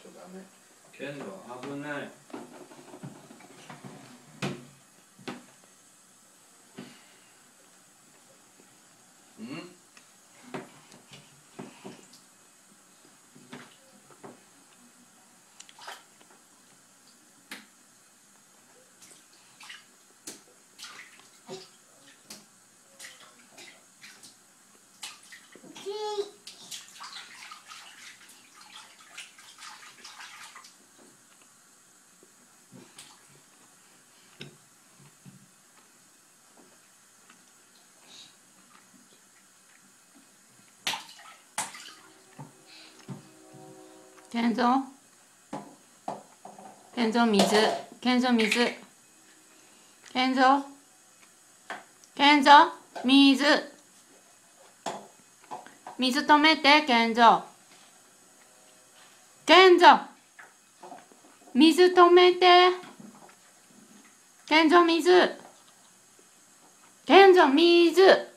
所だね。剣道危ない。健三健三水。健三水。健三健三水。水止めて健三健三水止めて。健三水。健三水。